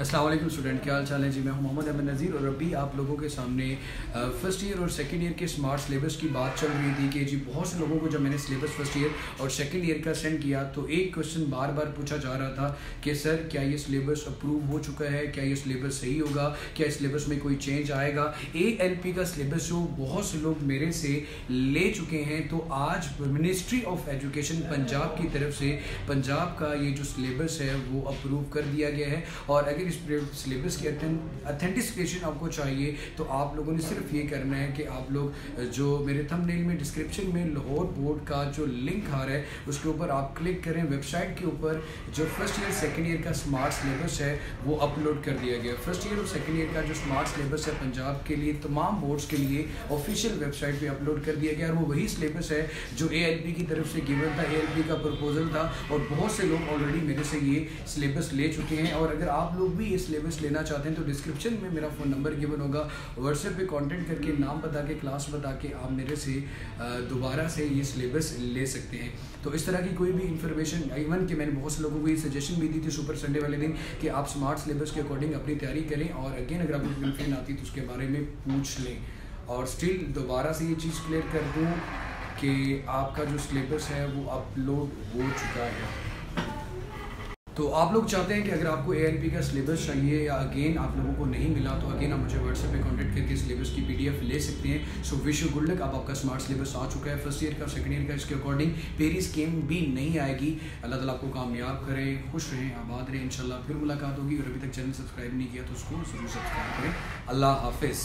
Aslam student, क्या हाल चाल है? जी, मैं हूँ मोहम्मद अहमद नज़ीर और अभी आप लोगों के सामने फ़र्स्ट ईयर और सेकेंड ईयर के स्मार्ट सिलेबस की बात चल रही थी कि जी, बहुत से लोगों को जब मैंने सिलेबस फ़र्स्ट ईयर और सेकेंड ईयर का सेंड किया तो एक क्वेश्चन बार बार पूछा जा रहा था कि, सर, क्या ये सिलेबस अप्रूव हो चुका है? क्या ये सिलेबस सही होगा? क्या इस सिलेबस में कोई चेंज आएगा? एएलपी का सिलेबस जो बहुत से लोग मेरे से ले चुके हैं तो आज मिनिस्ट्री ऑफ़ एजुकेशन पंजाब की तरफ़ से, पंजाब का ये जो सिलेबस है, वो अप्रूव कर दिया गया है। और अगर इस सिलेबस की अथेंटिसिकेशन आपको चाहिए तो आप लोगों ने सिर्फ़ ये करना है कि आप लोग, जो मेरे थंबनेल में डिस्क्रिप्शन में लाहौर बोर्ड का जो लिंक आ रहा है, उसके ऊपर आप क्लिक करें। वेबसाइट के ऊपर जो फ़र्स्ट ईयर सेकेंड ईयर का स्मार्ट सिलेबस है, वो अपलोड कर दिया गया फ़र्स्ट ईयर और सेकेंड ईयर का जो स्मार्ट सिलेबस है पंजाब के लिए, तमाम बोर्ड्स के लिए ऑफिशियल वेबसाइट पर अपलोड कर दिया गया और वो वही सिलेबस है जो एएलबी की तरफ़ से गिवन था। एएलबी का प्रपोजल था और बहुत से लोग ऑलरेडी मेरे से ये सिलेबस ले चुके हैं। और अगर आप लोग भी ये सिलेबस लेना चाहते हैं तो डिस्क्रिप्शन में मेरा फ़ोन नंबर गिवन होगा। व्हाट्सएप पे कांटेक्ट करके, नाम बता के क्लास बता के, आप मेरे से दोबारा से ये सिलेबस ले सकते हैं। तो इस तरह की कोई भी इन्फॉर्मेशन इवन कि मैंने बहुत से लोगों को ये सजेशन भी दी थी सुपर संडे वाले दिन, कि आप स्मार्ट सिलेबस के अकॉर्डिंग अपनी तैयारी करें और अगेन अगर आपको कन्फ्यूज़न आती तो उसके बारे में पूछ लें। और स्टिल दोबारा से ये चीज़ क्लियर कर दूँ कि आपका जो सिलेबस है, वो अपलोड हो चुका है। तो आप लोग चाहते हैं कि अगर आपको ए एन पी का सिलेबस चाहिए या अगेन आप लोगों को नहीं मिला तो अगेन आप मुझे व्हाट्सएप पे कांटेक्ट करके सिलेबस की पीडीएफ ले सकते हैं। So wish you good luck अब आपका स्मार्ट सिलेबस आ चुका है फ़र्स्ट ईयर का सेकंड ईयर का, इसके अकॉर्डिंग पेरी स्कीम भी नहीं आएगी। अल्लाह ताला आपको कामयाब करे, खुश रहें, आबाद रहें, इंशाल्लाह फिर मुलाकात होगी। और अभी तक चैनल सब्सक्राइब नहीं किया तो उसको ज़रूर सब्सक्राइब करें। अल्लाह हाफिज़।